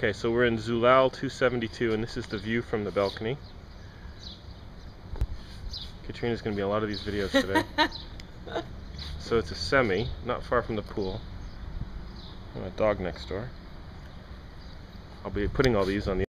Okay, so we're in Zulal 272, and this is the view from the balcony. Katrina's going to be a lot of these videos today. so it's a semi, not far from the pool. a dog next door. I'll be putting all these on the